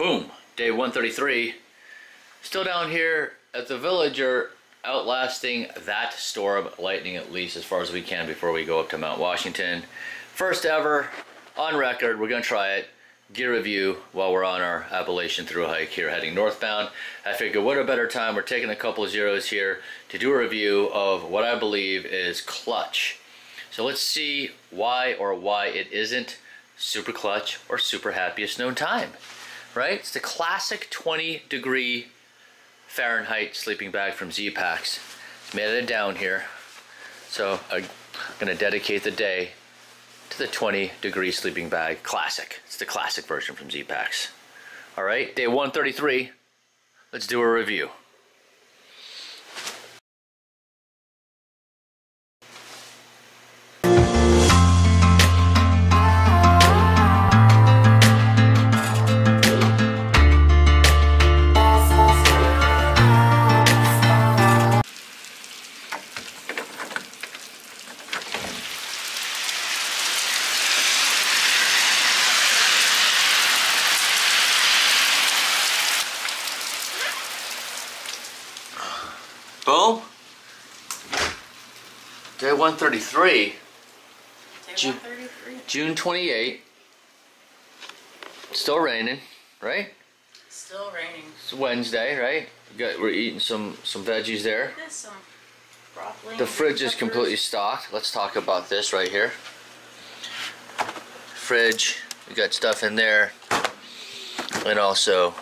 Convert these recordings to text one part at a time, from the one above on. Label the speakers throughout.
Speaker 1: Boom, day 133. Still down here at the Villager, outlasting that storm, lightning at least as far as we can before we go up to Mount Washington. First ever, on record, we're gonna try it, gear review while we're on our Appalachian through hike here heading northbound. I figure what a better time, we're taking a couple of zeros here to do a review of what I believe is clutch. So let's see why or why it isn't super clutch or super happiest known time right? It's the classic 20 degree Fahrenheit sleeping bag from Zpacks. It's made it down here. So I'm gonna dedicate the day to the 20 degree sleeping bag classic. It's the classic version from Zpacks. All right, day 133. Let's do a review. 133,
Speaker 2: Day
Speaker 1: June-
Speaker 2: 133.
Speaker 1: 28. Still raining, right?
Speaker 2: Still raining.
Speaker 1: It's Wednesday, right? We got, we're eating some some veggies there.
Speaker 2: There's some broccoli.
Speaker 1: The fridge is completely stocked. Let's talk about this right here. Fridge, we got stuff in there, and also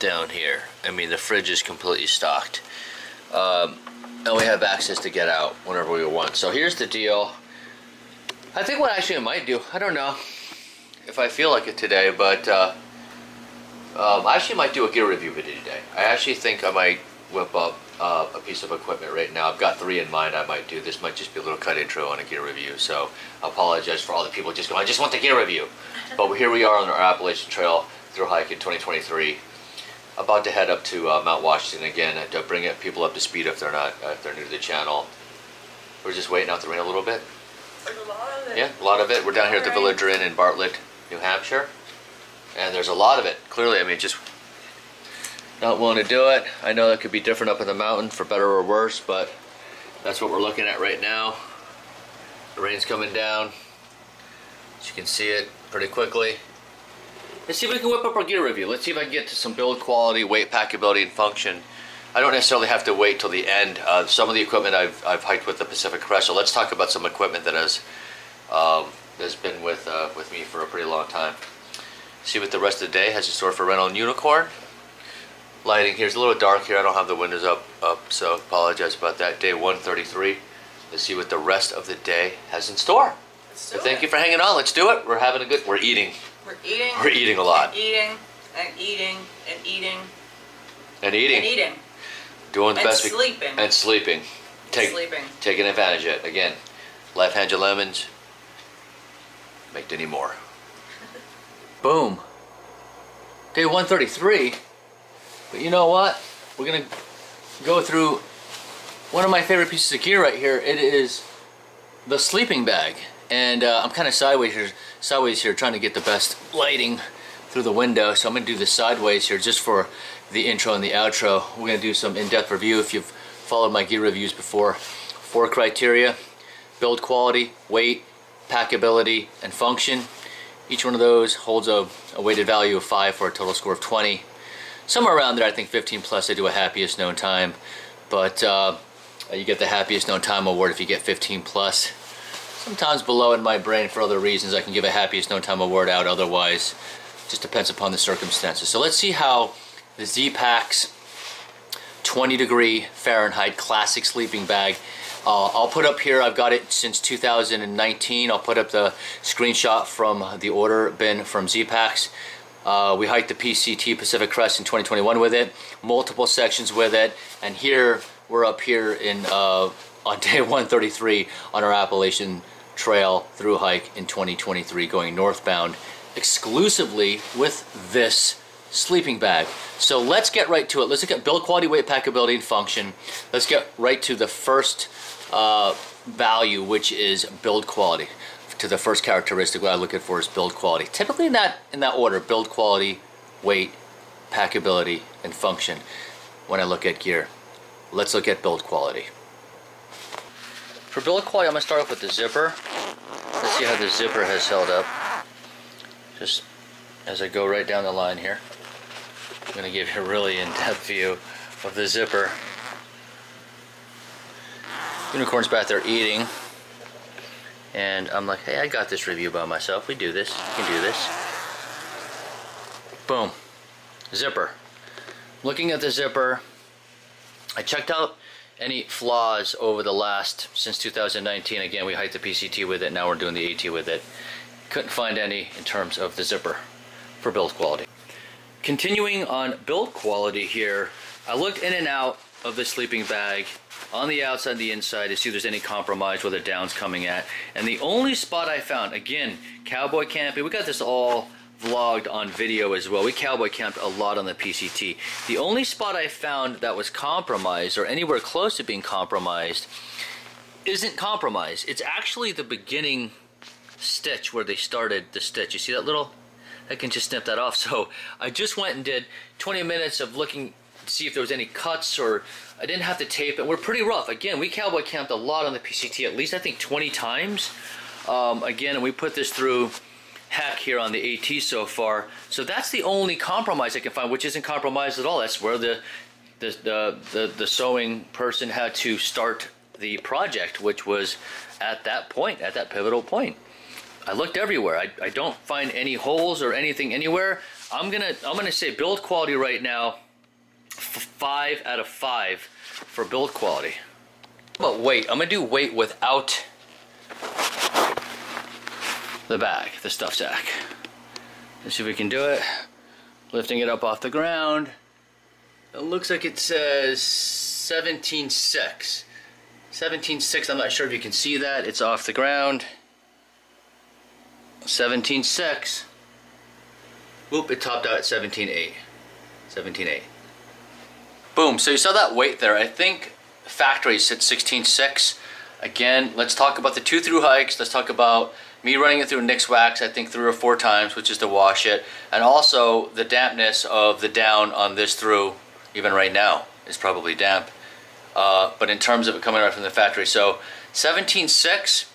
Speaker 1: down here. I mean, the fridge is completely stocked. Um, and we have access to get out whenever we want. So here's the deal. I think what actually I might do, I don't know if I feel like it today, but uh, um, I actually might do a gear review video today. I actually think I might whip up uh, a piece of equipment right now. I've got three in mind I might do. This might just be a little cut intro on a gear review. So I apologize for all the people just going, I just want the gear review. But here we are on our Appalachian Trail through hike in 2023. About to head up to uh, Mount Washington again to bring it, people up to speed if they're not, uh, if they're new to the channel. We're just waiting out the rain a little bit.
Speaker 2: A lot of it.
Speaker 1: Yeah, a lot of it. We're down here at the. Villager Inn in Bartlett, New Hampshire. And there's a lot of it. Clearly, I mean, just not willing to do it. I know that could be different up in the mountain for better or worse, but that's what we're looking at right now. The rain's coming down. As you can see it pretty quickly. Let's see if we can whip up our gear review. Let's see if I can get to some build quality, weight, packability, and function. I don't necessarily have to wait till the end. Uh, some of the equipment I've, I've hiked with the Pacific Crest, so let's talk about some equipment that has um, has been with uh, with me for a pretty long time. See what the rest of the day has in store for rental and unicorn. Lighting here is a little dark here. I don't have the windows up up, so apologize about that. Day 133. Let's see what the rest of the day has in store. So thank you for hanging on. Let's do it. We're having a good. We're eating.
Speaker 2: We're eating.
Speaker 1: We're eating a lot
Speaker 2: And eating and eating and eating
Speaker 1: and eating,
Speaker 2: and eating
Speaker 1: doing the
Speaker 2: and
Speaker 1: best we
Speaker 2: sleeping.
Speaker 1: and sleeping. Take
Speaker 2: sleeping.
Speaker 1: taking advantage of it again. Life hand you lemons. Make any more. Boom. Day 133. But you know what? We're gonna go through one of my favorite pieces of gear right here. It is the sleeping bag, and uh, I'm kind of sideways here, sideways here, trying to get the best lighting through the window. So I'm gonna do this sideways here just for the intro and the outro. We're gonna do some in-depth review. If you've followed my gear reviews before, four criteria: build quality, weight, packability, and function. Each one of those holds a, a weighted value of 5 for a total score of 20. Somewhere around there, I think 15 plus, I do a happiest known time. But uh, you get the happiest known time award if you get 15 plus. Sometimes below in my brain, for other reasons, I can give a happiest known time award out. Otherwise, just depends upon the circumstances. So let's see how the Zpacks 20 degree Fahrenheit classic sleeping bag. Uh, I'll put up here, I've got it since 2019. I'll put up the screenshot from the order bin from Zpacks. Uh, we hiked the PCT Pacific Crest in 2021 with it, multiple sections with it, and here we're up here in uh, on day 133 on our Appalachian Trail through hike in 2023 going northbound exclusively with this sleeping bag. So let's get right to it. Let's look at build quality, weight, packability, and function. Let's get right to the first uh, value, which is build quality. To the first characteristic, what I'm looking for is build quality. Typically in that in that order: build quality, weight, packability, and function when I look at gear. Let's look at build quality. For quality, I'm gonna start off with the zipper. Let's see how the zipper has held up. Just as I go right down the line here. I'm gonna give you a really in-depth view of the zipper. Unicorn's back there eating. And I'm like, hey, I got this review by myself. We do this, we can do this. Boom, zipper. Looking at the zipper, I checked out any flaws over the last, since 2019. Again, we hiked the PCT with it, now we're doing the AT with it. Couldn't find any in terms of the zipper for build quality. Continuing on build quality here, I looked in and out of the sleeping bag on the outside the inside to see if there's any compromise where the down's coming at. And the only spot I found, again, cowboy camping, we got this all vlogged on video as well. We cowboy camped a lot on the PCT. The only spot I found that was compromised or anywhere close to being compromised isn't compromised. It's actually the beginning stitch where they started the stitch. You see that little? I can just snip that off. So I just went and did 20 minutes of looking to see if there was any cuts or I didn't have to tape it. We're pretty rough. Again, we cowboy camped a lot on the PCT, at least I think 20 times. Um, again, and we put this through hack here on the AT so far. So that's the only compromise I can find, which isn't compromised at all. That's where the the, the, the, the sewing person had to start the project, which was at that point, at that pivotal point. I looked everywhere. I, I don't find any holes or anything anywhere. I'm gonna I'm gonna say build quality right now, five out of five for build quality. But weight, I'm gonna do weight without the bag, the stuff sack. Let's see if we can do it. Lifting it up off the ground. It looks like it says 17.6. 17.6, I'm not sure if you can see that. It's off the ground. 17.6. Whoop, it topped out at 17.8. 17.8. Boom, so you saw that weight there. I think factory said 16.6. Again, let's talk about the two through hikes. Let's talk about me running it through Nikwax, I think three or four times, which is to wash it. And also the dampness of the down on this through, even right now, is probably damp. Uh, but in terms of it coming right from the factory. So 17.6,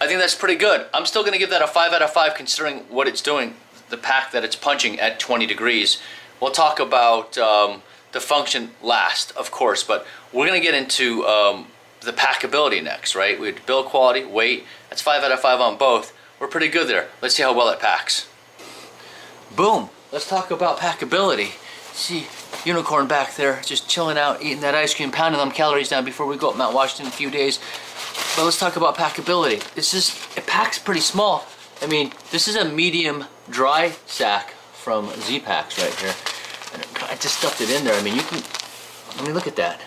Speaker 1: I think that's pretty good. I'm still going to give that a 5 out of 5 considering what it's doing, the pack that it's punching at 20 degrees. We'll talk about um, the function last, of course, but we're going to get into um, the packability next, right? We build quality, weight, that's 5 out of 5 on both. We're pretty good there. Let's see how well it packs. Boom! Let's talk about packability. See Unicorn back there just chilling out, eating that ice cream, pounding them calories down before we go up Mount Washington in a few days. But let's talk about packability. This is, it packs pretty small. I mean, this is a medium dry sack from Zpacks right here. And I just stuffed it in there. I mean, you can, I mean, look at that.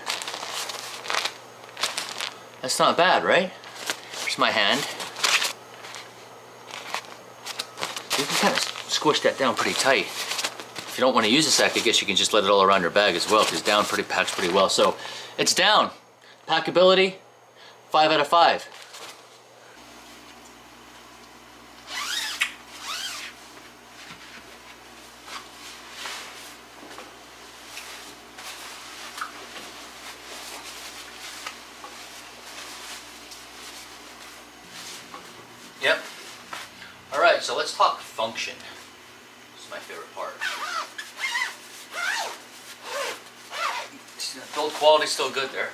Speaker 1: That's not bad, right? Here's my hand. You can kind of squish that down pretty tight. If you don't want to use a sack, I guess you can just let it all around your bag as well, because down pretty packs pretty well. So it's down. Packability, five out of five. Yep. All right, so let's talk function. This is my favorite part. Still good there.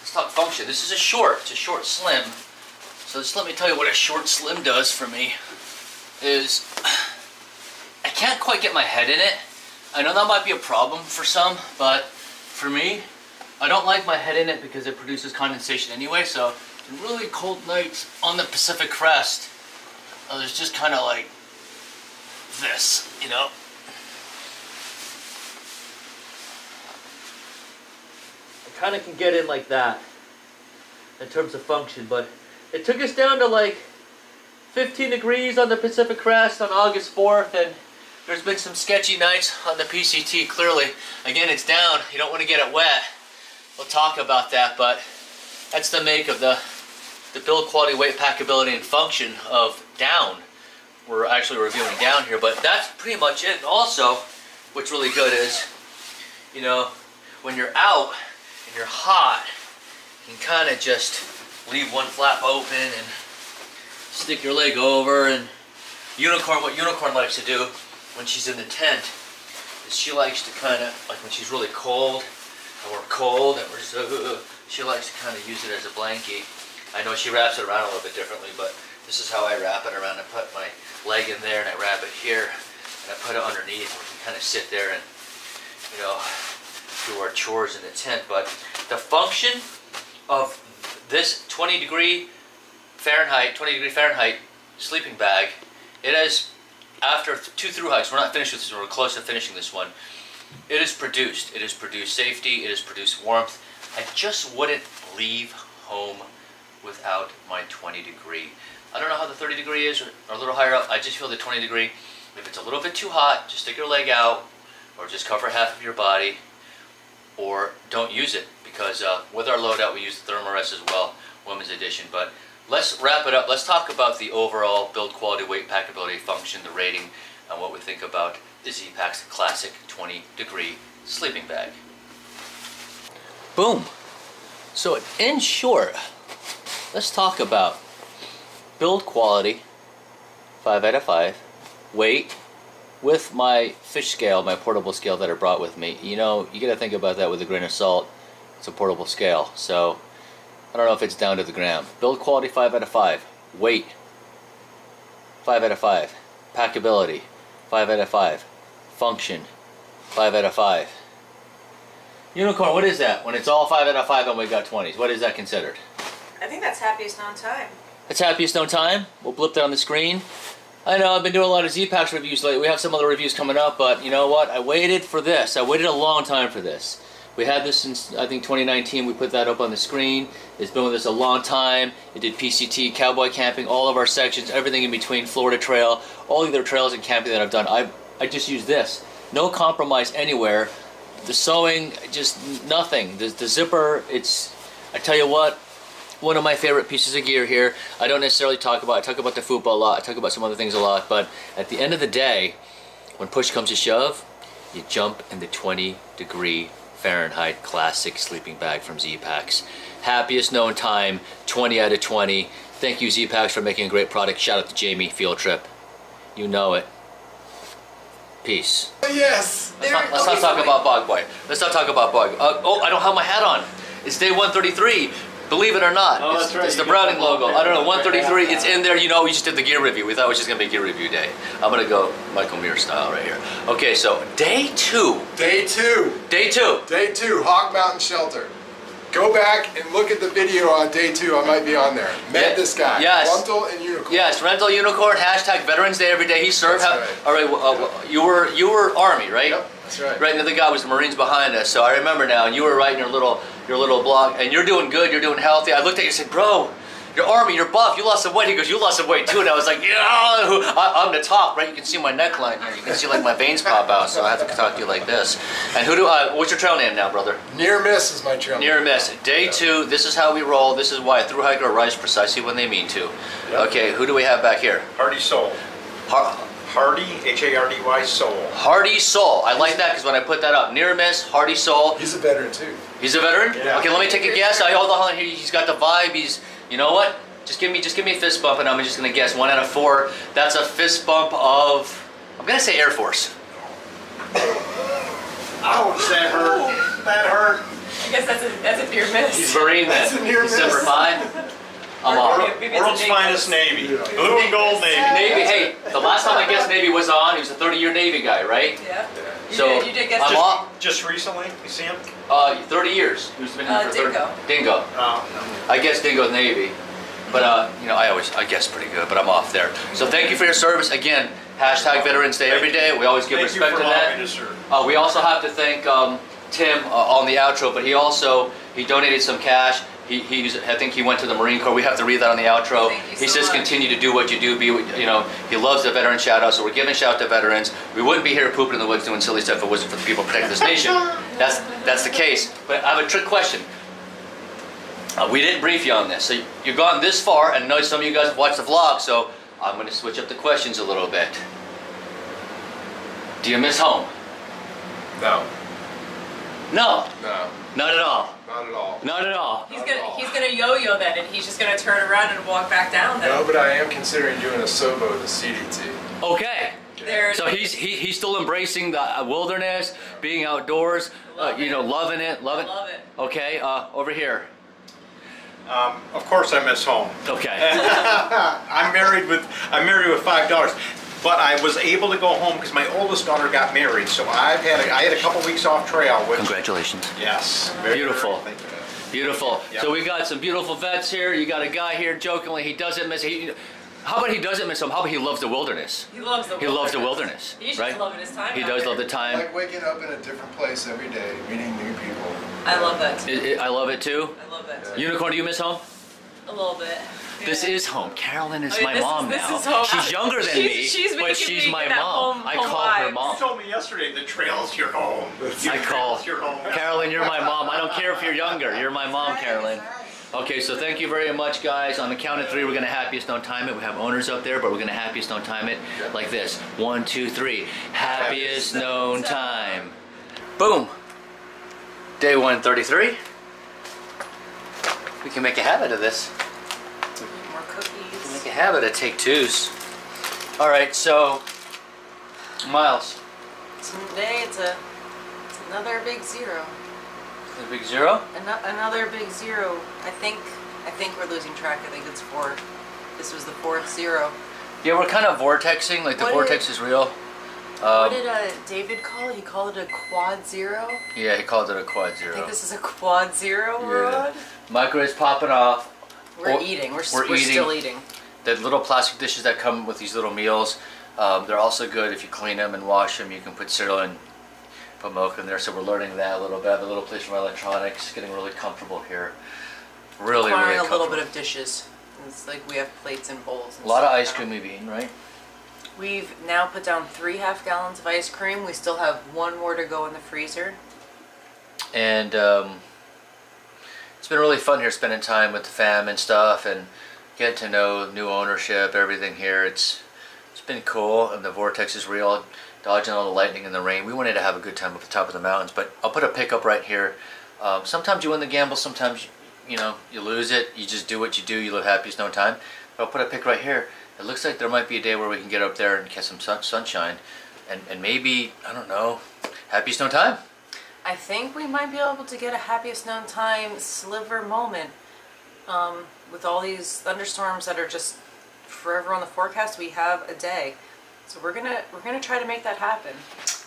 Speaker 1: Let's talk function. This is a short. It's a short slim. So just let me tell you what a short slim does for me. Is I can't quite get my head in it. I know that might be a problem for some, but for me, I don't like my head in it because it produces condensation anyway. So in really cold nights on the Pacific Crest, uh, there's just kind of like this, you know. Kind of can get in like that in terms of function, but it took us down to like 15 degrees on the Pacific Crest on August 4th, and there's been some sketchy nights on the PCT, clearly. Again, it's down. You don't want to get it wet. We'll talk about that, but that's the make of the, the build quality, weight, packability, and function of down we're actually reviewing down here, but that's pretty much it. Also, what's really good is, you know, when you're out and you're hot, you can kind of just leave one flap open and stick your leg over. And Unicorn, what Unicorn likes to do when she's in the tent is she likes to kind of, like when she's really cold, and we're cold and we're so, she likes to kind of use it as a blankie. I know she wraps it around a little bit differently, but this is how I wrap it around. I put my leg in there and I wrap it here and I put it underneath. And we can kind of sit there and, you know, do our chores in the tent. But the function of this 20 degree Fahrenheit, 20 degree Fahrenheit sleeping bag, it has, after two through hikes, we're not finished with this we're close to finishing this one. it is produced, it has produced safety, it has produced warmth. I just wouldn't leave home without my 20 degree. I don't know how the 30 degree is or a little higher up. I just feel the 20 degree. If it's a little bit too hot, just stick your leg out or just cover half of your body or don't use it because uh, with our loadout we use the Thermarest as well, women's edition. But let's wrap it up. Let's talk about the overall build quality, weight, packability, function, the rating, and what we think about the Zpacks Classic 20 degree sleeping bag. Boom. So in short, let's talk about build quality, 5 out of 5, weight, with my fish scale, my portable scale that I brought with me. You know, you gotta think about that with a grain of salt. It's a portable scale, so I don't know if it's down to the gram. Build quality 5 out of 5. Weight, 5 out of 5. Packability, 5 out of 5. Function, 5 out of 5. Unicorn, what is that? When it's all 5 out of 5 and we've got 20s, what is that considered?
Speaker 2: I think that's happiest known time.
Speaker 1: It's happiest known time. We'll blip that on the screen. I know I've been doing a lot of Zpacks reviews lately. We have some other reviews coming up, but you know what? I waited for this. I waited a long time for this. We had this since I think 2019. We put that up on the screen. It's been with us a long time. It did PCT, cowboy camping, all of our sections, everything in between, Florida Trail, all the other trails and camping that I've done. I I just use this. No compromise anywhere. The sewing, just nothing. The, the zipper, it's. I tell you what, one of my favorite pieces of gear here. I don't necessarily talk about, I talk about the football a lot, I talk about some other things a lot, but at the end of the day, when push comes to shove, you jump in the 20 degree Fahrenheit classic sleeping bag from Zpacks. Happiest known time, 20 out of 20. Thank you Zpacks for making a great product. Shout out to Jamie, Field Trip. You know it. Peace.
Speaker 3: Yes.
Speaker 1: Let's not, let's not talk about bog bite. Let's not talk about bog. Uh, oh, I don't have my hat on. It's day 133. Believe it or not,
Speaker 3: Oh,
Speaker 1: it's,
Speaker 3: right.
Speaker 1: it's the Browning logo. I don't know, 133. It's in there. You know, we just did the gear review. We thought it was just gonna be gear review day. I'm gonna go Michael Muir style right here. Okay, so day two.
Speaker 3: Day two.
Speaker 1: Day two.
Speaker 3: Day two. Hawk Mountain Shelter. Go back and look at the video on day two. I might be on there. Met
Speaker 1: Yeah.
Speaker 3: this guy.
Speaker 1: Yes.
Speaker 3: Runtle and Unicorn.
Speaker 1: Yes, rental unicorn. Hashtag Veterans Day every day. He served.
Speaker 3: That's right.
Speaker 1: All right. well, uh, you were you were Army, right?
Speaker 3: Yep. That's right.
Speaker 1: Right, and the other guy was the Marines behind us. So I remember now, and you were writing your little your little blog, and you're doing good, you're doing healthy. I looked at you and said, bro, you're Army, you're buff, you lost some weight. He goes, you lost some weight too, and I was like, yeah, I, I'm the top, right? You can see my neckline here. You can see like my veins pop out, so I have to talk to you like this. And who do I? What's your trail name now, brother?
Speaker 3: Near miss is my trail.
Speaker 1: Near miss. Day two. This is how we roll. This is why a through hiker arrives precisely when they mean to.
Speaker 3: Yep.
Speaker 1: Okay, who do we have back here?
Speaker 4: Hardy Soul.
Speaker 1: Har-
Speaker 4: Hardy, H-A-R-D-Y Soul.
Speaker 1: Hardy Soul. I like that because when I put that up, near miss, Hardy Soul.
Speaker 3: He's a veteran too.
Speaker 1: He's a veteran.
Speaker 4: Yeah.
Speaker 1: Okay, let me take a guess. I hold on. He- He's got the vibe. He's. You know what? Just give me, just give me a fist bump, and I'm just gonna guess one out of four. That's a fist bump of. I'm gonna say Air Force.
Speaker 4: Ouch, that hurt. That hurt.
Speaker 2: I guess that's a that's a near miss.
Speaker 1: He's Marine
Speaker 3: That's
Speaker 1: man.
Speaker 3: a near
Speaker 1: He's number five. I'm off.
Speaker 2: Maybe it's a
Speaker 4: World's finest. Navy. Blue and gold Navy.
Speaker 1: Navy. Hey, the last time I guessed Navy was on. He was a 30-year Navy guy, right?
Speaker 2: Yeah. You
Speaker 1: So
Speaker 2: did, you did guess
Speaker 1: I'm
Speaker 2: it.
Speaker 1: off.
Speaker 4: Just recently, you see him?
Speaker 1: Uh, 30 years. Who's been here
Speaker 2: Uh,
Speaker 1: for 30?
Speaker 2: Dingo.
Speaker 1: Dingo.
Speaker 4: Oh,
Speaker 1: I guess Dingo's Navy. But, uh, you know, I always, I guess pretty good, but I'm off there. So thank you for your service. Again, hashtag Veterans Day every day. We always give
Speaker 4: Thank you
Speaker 1: respect
Speaker 4: for
Speaker 1: to
Speaker 4: allowing
Speaker 1: that.
Speaker 4: me to serve.
Speaker 1: Uh, we also have to thank um, Tim uh, on the outro, but he also, he donated some cash. He, he's, I think he went to the Marine Corps. We have to read that on the outro.
Speaker 2: Thank you
Speaker 1: he
Speaker 2: so
Speaker 1: says
Speaker 2: much.
Speaker 1: continue to do what you do. Be, you know, he loves the veteran shout out, so we're giving shout out to veterans. We wouldn't be here pooping in the woods doing silly stuff if it wasn't for the people protecting this nation. That's, that's the case. But I have a trick question. Uh, we didn't brief you on this. So you've gone this far, and I know some of you guys have watched the vlog, so I'm going to switch up the questions a little bit. Do you miss home?
Speaker 3: No,
Speaker 1: No,
Speaker 3: no,
Speaker 1: not at all.
Speaker 3: Not at all.
Speaker 1: Not at all.
Speaker 2: He's gonna he's gonna yo-yo then, and he's just gonna turn around and walk back down. Then
Speaker 3: No, but I am considering doing a Sobo, the CDT.
Speaker 1: Okay.
Speaker 2: there.
Speaker 1: So he's he, he's still embracing the uh, wilderness, being outdoors, uh, you know,
Speaker 2: it.
Speaker 1: loving it, loving.
Speaker 2: love it.
Speaker 1: Okay, uh, over here.
Speaker 4: Um, of course I miss home.
Speaker 1: Okay.
Speaker 4: I'm married with I'm married with five daughters, but I was able to go home because my oldest daughter got married. So I've had a, I had a couple weeks off trail, which
Speaker 1: Congratulations.
Speaker 4: yes, very,
Speaker 1: Beautiful.
Speaker 4: Very, thank you.
Speaker 1: Beautiful.
Speaker 4: Yeah.
Speaker 1: So we got some beautiful vets here. You got a guy here jokingly. He doesn't miss. He, how about he doesn't miss home? How about he loves the wilderness?
Speaker 2: He loves the.
Speaker 1: He loves the wilderness,
Speaker 2: He's
Speaker 1: right?
Speaker 2: just loving his time.
Speaker 1: He does
Speaker 2: there.
Speaker 1: love the time.
Speaker 3: Like waking up in a different place every day, meeting new people.
Speaker 2: I love that. Too.
Speaker 1: I- I I love it too.
Speaker 2: I love that. Too.
Speaker 1: Unicorn, do you miss home?
Speaker 2: A little bit.
Speaker 1: This is home. Carolyn is
Speaker 2: I mean,
Speaker 1: my
Speaker 2: this is-
Speaker 1: mom
Speaker 2: this
Speaker 1: now.
Speaker 2: is home.
Speaker 1: She's younger than
Speaker 2: She's-
Speaker 1: me,
Speaker 2: she's
Speaker 1: but she's my mom.
Speaker 2: home-
Speaker 1: I
Speaker 2: home
Speaker 1: call her
Speaker 2: vibes.
Speaker 4: You
Speaker 1: mom.
Speaker 4: told me yesterday the trail's your home.
Speaker 1: I call
Speaker 4: your home.
Speaker 1: Carolyn, you're my mom. I don't care if you're younger. You're my mom, Carolyn. Okay, so thank you very much, guys. On the count of three, we're gonna happiest don't time it. We have owners up there, but we're gonna happiest don't time it like this. One, two, three. Happiest known time. Boom. Day 133. We can make a habit of this.
Speaker 2: More cookies.
Speaker 1: Make a habit of take twos. All right, so Miles,
Speaker 2: Today it's a it's another big zero.
Speaker 1: the big zero.
Speaker 2: Ano- Another big zero. I think I think we're losing track. I think it's four. This was the fourth zero.
Speaker 1: Yeah, we're kind of vortexing. Like the
Speaker 2: What
Speaker 1: vortex
Speaker 2: did-
Speaker 1: is real.
Speaker 2: what
Speaker 1: Um,
Speaker 2: did uh, David call it? He called it a quad zero.
Speaker 1: yeah, he called it a quad
Speaker 2: I
Speaker 1: zero.
Speaker 2: think this is a quad zero
Speaker 1: Yeah. Microwave's popping off.
Speaker 2: We're
Speaker 1: Or-
Speaker 2: eating. We're,
Speaker 1: we're
Speaker 2: we're,
Speaker 1: eating.
Speaker 2: still eating.
Speaker 1: The little plastic dishes that come with these little meals, um, they're also good if you clean them and wash them. You can put cereal and put milk in there. So we're learning that a little bit. I have a little place for my electronics. Getting really comfortable here. Really, really
Speaker 2: Requiring a little bit of dishes. It's like we have plates and bowls. And
Speaker 1: a lot of ice cream we've eaten, right?
Speaker 2: We've now put down three half gallons of ice cream. We still have one more to go in the freezer.
Speaker 1: and um, it's been really fun here spending time with the fam and stuff and getting to know new ownership everything here it's it's been cool. And the vortex is real. Dodging all the lightning and the rain. We wanted to have a good time up the top of the mountains but i'll put a pick up right here. Um, sometimes you win the gamble sometimes you know you lose it. You just do what you do. You live happiest known time. But i'll put a pick right here. It looks like there might be a day where we can get up there and catch some sun, sunshine. And, and maybe i don't know happiest known time.
Speaker 2: I think we might be able to get a happiest known time sliver moment. Um, with all these thunderstorms that are just forever on the forecast, we have a day. So we're gonna we're gonna try to make that happen.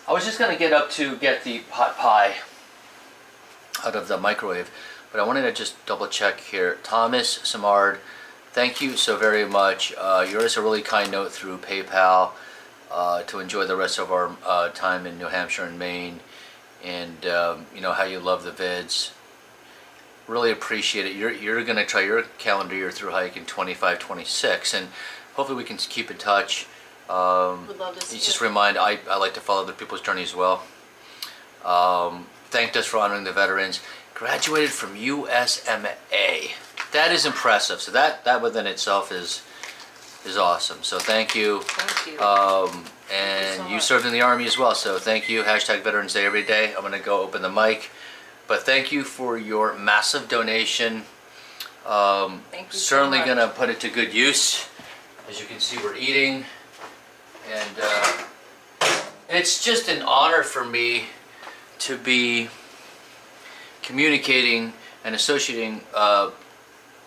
Speaker 1: I was just gonna get up to get the pot pie out of the microwave, but I wanted to just double check here. Thomas Samard, thank you so very much. Uh, yours a really kind note through PayPal uh, to enjoy the rest of our uh, time in New Hampshire and Maine, and um, you know how you love the vids. Really appreciate it. You're you're gonna try your calendar year through hike in 25, 26, and hopefully we can keep in touch. Um,
Speaker 2: Would love to see
Speaker 1: just
Speaker 2: it.
Speaker 1: remind I, I like to follow other people's journey as well. Um, thanked us for honoring the veterans. Graduated from USMA. That is impressive. So that that within itself is is awesome. So thank you.
Speaker 2: Thank you.
Speaker 1: Um, and
Speaker 2: so
Speaker 1: you served in the army as well. So thank you. Hashtag Veterans Day every day. I'm gonna go open the mic. But thank you for your massive donation. Um,
Speaker 2: you so
Speaker 1: certainly
Speaker 2: much.
Speaker 1: gonna put it to good use. As you can see, we're eating, and uh, it's just an honor for me to be communicating and associating uh,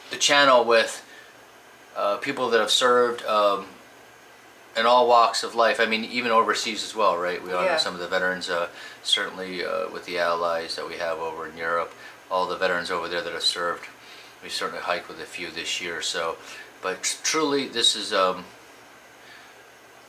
Speaker 1: the channel with uh, people that have served um, in all walks of life. I mean, even overseas as well, right? We honor
Speaker 2: Yeah.
Speaker 1: some of the veterans, uh, certainly uh, with the allies that we have over in Europe, all the veterans over there that have served. We certainly hiked with a few this year, so. But truly, this is um,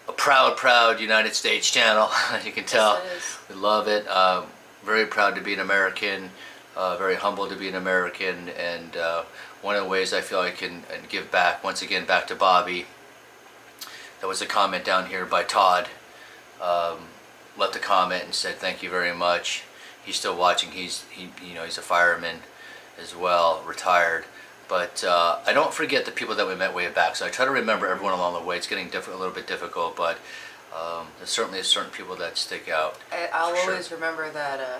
Speaker 1: a proud, proud United States channel. you can tell.
Speaker 2: Yes.
Speaker 1: We love it. Um, very proud to be an American. Uh, very humble to be an American. And uh, one of the ways I feel I can give back, once again, back to Bobby. There was a comment down here by Todd. Um, left a comment and said thank you very much. He's still watching. He's he you know he's a fireman as well, retired. But uh, I don't forget the people that we met way back. So I try to remember everyone along the way. It's getting diff- a little bit difficult, but um, there's certainly certain people that stick out.
Speaker 2: I, I'll
Speaker 1: For sure.
Speaker 2: always remember that uh,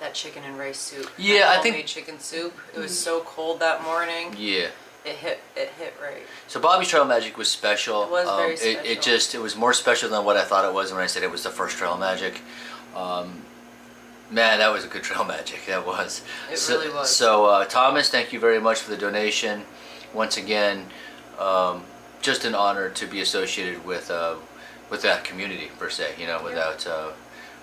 Speaker 2: that chicken and rice soup.
Speaker 1: Yeah, I think-
Speaker 2: chicken soup. It was so cold that morning.
Speaker 1: Yeah.
Speaker 2: It hit. It hit right.
Speaker 1: So Bobby's Trail Magic was special.
Speaker 2: It was very
Speaker 1: It, it just it was more special than what I thought it was when I said it was the first Trail Magic. Um, man, that was a good Trail Magic. That was.
Speaker 2: It
Speaker 1: so,
Speaker 2: really was.
Speaker 1: So uh, Thomas, thank you very much for the donation. Once again, um, just an honor to be associated with uh, with that community per se. You know, without. Uh,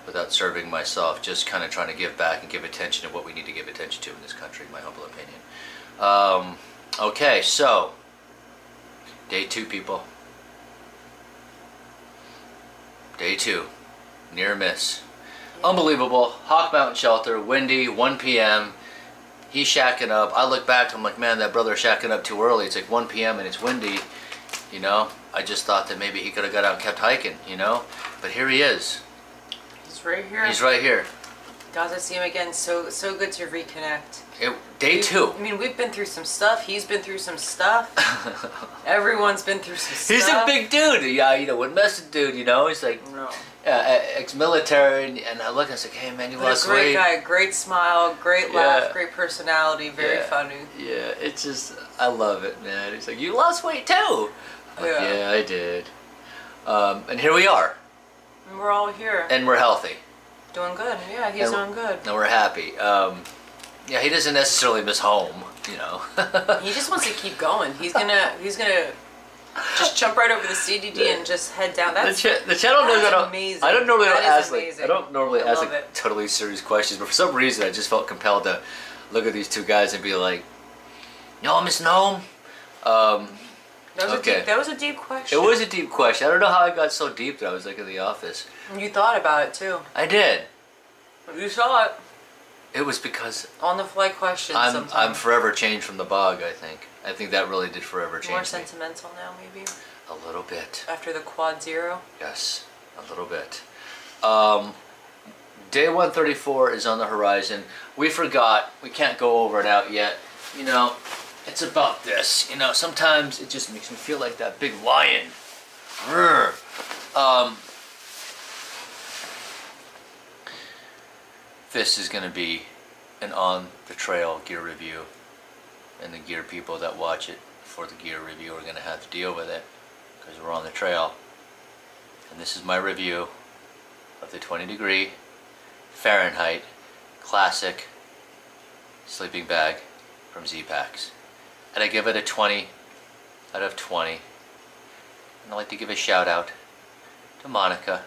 Speaker 1: Without serving myself, just kind of trying to give back and give attention to what we need to give attention to in this country, in my humble opinion. Um, okay, so Day two, people. Day two. Near miss. Unbelievable. Hawk Mountain Shelter, windy, 1 p.m. He's shacking up. I look back, I'm like, man, that brother's shacking up too early. It's like 1 p.m. and it's windy. You know, I just thought that maybe he could have got out and kept hiking, you know? But here he is.
Speaker 2: He's right here.
Speaker 1: He's right here.
Speaker 2: Got to see him again. So so good to reconnect.
Speaker 1: It, day
Speaker 2: We've-
Speaker 1: two.
Speaker 2: I mean, we've been through some stuff. He's been through some stuff. Everyone's been through some stuff.
Speaker 1: He's a big dude. Yeah, you know, what message dude, you know? He's like,
Speaker 2: No.
Speaker 1: uh, ex-military, and, and I look and I was like, hey man, you
Speaker 2: But a
Speaker 1: lost
Speaker 2: great
Speaker 1: weight.
Speaker 2: guy, great smile, great
Speaker 1: Yeah.
Speaker 2: laugh, great personality, very
Speaker 1: Yeah.
Speaker 2: funny.
Speaker 1: Yeah, it's just I love it, man. He's like, you lost weight too.
Speaker 2: Yeah.
Speaker 1: yeah, I did. Um, and here we are,
Speaker 2: And we're all here.
Speaker 1: and we're healthy,
Speaker 2: doing good. Yeah, he's
Speaker 1: And-
Speaker 2: doing good.
Speaker 1: and we're happy. Um, yeah, he doesn't necessarily miss home, you know.
Speaker 2: He just wants to keep going. He's gonna he's gonna just jump right over the CDT and just head down.
Speaker 1: the,
Speaker 2: That's
Speaker 1: ch- the channel knows
Speaker 2: that's
Speaker 1: I don't.
Speaker 2: amazing.
Speaker 1: I don't normally
Speaker 2: That
Speaker 1: don't ask like. I don't normally
Speaker 2: I
Speaker 1: ask like
Speaker 2: it.
Speaker 1: totally serious questions, but for some reason I just felt compelled to look at these two guys and be like, "Y'all missing home?" Um,
Speaker 2: that was
Speaker 1: Okay.
Speaker 2: a deep that was a deep question.
Speaker 1: it was a deep question. I don't know how I got so deep that I was like in the office.
Speaker 2: You thought about it too.
Speaker 1: I did.
Speaker 2: You saw it
Speaker 1: It was because
Speaker 2: on the fly question.
Speaker 1: I'm
Speaker 2: sometimes.
Speaker 1: I'm forever changed from the bug. I think. I think that really did forever
Speaker 2: more
Speaker 1: change me.
Speaker 2: sentimental now, maybe
Speaker 1: A little bit.
Speaker 2: after the quad zero.
Speaker 1: Yes, a little bit. Um, day 134 is on the horizon. We forgot. We can't go over it out yet. You know, it's about this. You know, sometimes it just makes me feel like that big lion. Um, this is going to be an on the trail gear review, and the gear people that watch it for the gear review are going to have to deal with it because we're on the trail. And this is my review of the 20 degree Fahrenheit classic sleeping bag from Zpacks. And I give it a 20 out of 20. And I'd like to give a shout out to Monica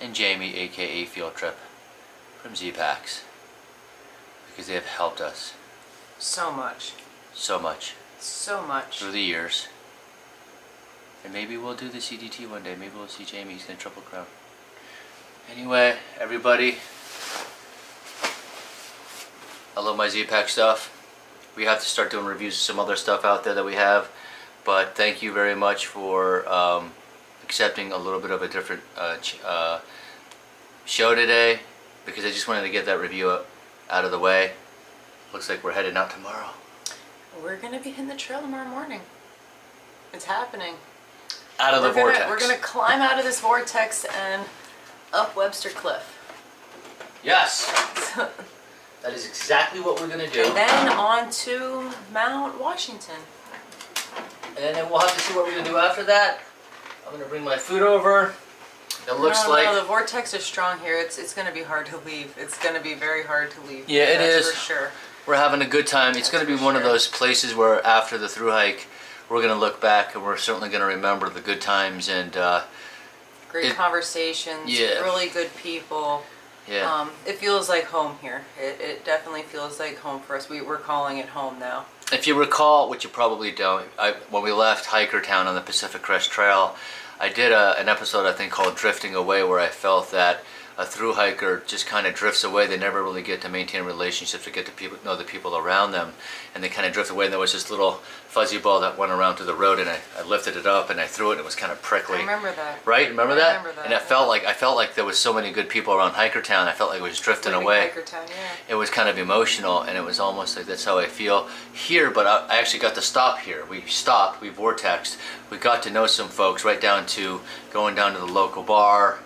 Speaker 1: and Jamie, aka Field Trip, from Zpacks. Because they have helped us
Speaker 2: So much,
Speaker 1: so much
Speaker 2: so much.
Speaker 1: through the years. And maybe we'll do the CDT one day. Maybe we'll see Jamie. He's gonna triple crown. Anyway, everybody, I love my Zpack stuff. We have to start doing reviews of some other stuff out there that we have. But thank you very much for um, accepting a little bit of a different uh, ch- uh, show today because I just wanted to get that review up, out of the way. Looks like we're heading out tomorrow.
Speaker 2: We're gonna be hitting the trail tomorrow morning. It's happening.
Speaker 1: Out of the
Speaker 2: we're gonna,
Speaker 1: vortex.
Speaker 2: We're gonna climb out of this vortex and up Webster Cliff.
Speaker 1: Yes. That is exactly what we're gonna do.
Speaker 2: And then on to Mount Washington.
Speaker 1: And then we'll have to see what we're gonna do after that. I'm gonna bring my food over. It looks
Speaker 2: no,
Speaker 1: like
Speaker 2: no, the vortex is strong here. It's it's gonna be hard to leave. It's gonna be very hard to leave.
Speaker 1: Yeah, it
Speaker 2: That's
Speaker 1: is.
Speaker 2: for sure.
Speaker 1: we're having a good time. It's gonna be one
Speaker 2: for
Speaker 1: of those places where after the through hike, we're gonna look back and we're certainly gonna remember the good times and uh,
Speaker 2: Great
Speaker 1: It-
Speaker 2: conversations.
Speaker 1: Yeah.
Speaker 2: Really good people.
Speaker 1: yeah.
Speaker 2: Um, it feels like home here. It, it definitely feels like home for us. We, we're calling it home now.
Speaker 1: If you recall, which you probably don't, I, when we left Hikertown on the Pacific Crest Trail, I did a, an episode I think called "Drifting Away," where I felt that a through hiker just kind of drifts away. They never really get to maintain relationships or get to people know the people around them, and they kind of drift away. And there was this little fuzzy ball that went around to the road, and I, I lifted it up and I threw it. and It was kind of prickly.
Speaker 2: I remember that.
Speaker 1: Right? Remember
Speaker 2: I
Speaker 1: that?
Speaker 2: remember that,
Speaker 1: And it
Speaker 2: yeah.
Speaker 1: felt like I felt like there was so many good people around Hikertown. I felt like it was drifting
Speaker 2: Leaving
Speaker 1: away.
Speaker 2: Hikertown, yeah.
Speaker 1: It was kind of emotional, and it was almost like that's how I feel here. But I, I actually got to stop here. We stopped. We vortexed. We got to know some folks right down to going down to the local bar.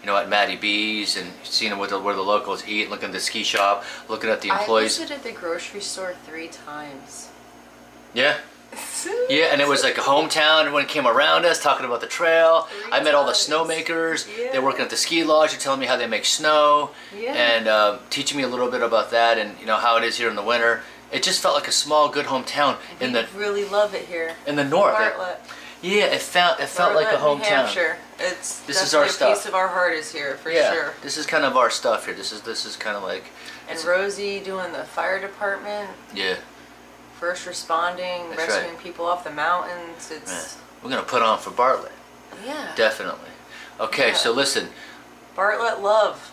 Speaker 1: You know, at Matty B's and seeing what the, where the locals eat, looking at the ski shop, looking at the employees.
Speaker 2: I visited the grocery store three times.
Speaker 1: Yeah, yeah, and it was like a hometown. Everyone came around us talking about the trail.
Speaker 2: Three
Speaker 1: I met all the snowmakers.
Speaker 2: Yeah.
Speaker 1: They're working at the ski lodge. They're telling me how they make snow
Speaker 2: Yeah.
Speaker 1: and uh, teaching me a little bit about that and you know how it is here in the winter. It just felt like a small, good hometown in the
Speaker 2: really love it here.
Speaker 1: in the north. It-
Speaker 2: Bartlett.
Speaker 1: yeah, it felt it felt like a
Speaker 2: Bartlett, New
Speaker 1: hometown.
Speaker 2: Hampshire. It's
Speaker 1: This is our
Speaker 2: a
Speaker 1: stuff.
Speaker 2: piece of our heart is here for
Speaker 1: yeah,
Speaker 2: sure.
Speaker 1: this is kind of our stuff here. This is this is kind of like
Speaker 2: And Rosie doing the fire department,
Speaker 1: yeah.
Speaker 2: first responding,
Speaker 1: That's
Speaker 2: rescuing
Speaker 1: right.
Speaker 2: people off the mountains. It's
Speaker 1: We're gonna put on for Bartlett,
Speaker 2: yeah.
Speaker 1: definitely. Okay,
Speaker 2: Yeah.
Speaker 1: so listen,
Speaker 2: Bartlett love.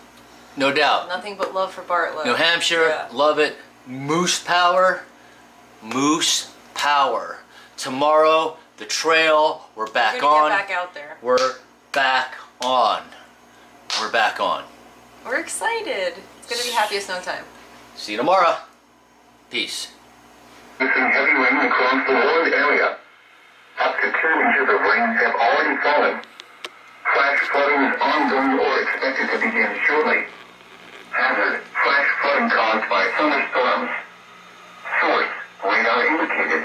Speaker 1: no doubt.
Speaker 2: Nothing but love for Bartlett.
Speaker 1: New Hampshire,
Speaker 2: Yeah.
Speaker 1: love it. Moose Power, Moose Power. Tomorrow, the trail, we're back
Speaker 2: We're
Speaker 1: on.
Speaker 2: get back out there.
Speaker 1: We're back on. We're back on.
Speaker 2: We're excited. It's gonna be happiest known time.
Speaker 1: See you tomorrow. Peace.
Speaker 5: Some heavy rain across the Warren area. Up to two inches of rain have already fallen. Flash flooding is ongoing or expected to begin shortly. Hazard, flash flooding caused by thunderstorms. Source, radar indicated.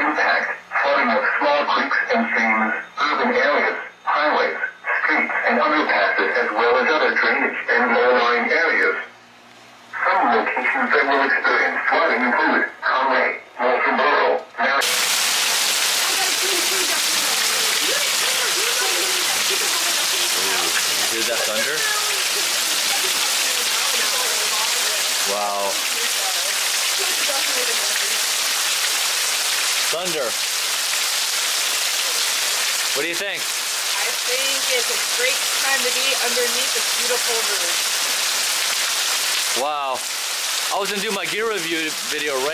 Speaker 5: Impact, flooding of small creeks and streams, urban areas, highways, streets, and underpasses, as well as other drainage and low-lying areas. Some locations that will experience flooding include Conway, Walterboro, Mary.
Speaker 1: Hear that thunder? Wow. Thunder. What do you think?
Speaker 2: I think it's a great time to be underneath this beautiful roof.
Speaker 1: Wow. I was gonna do my gear review video right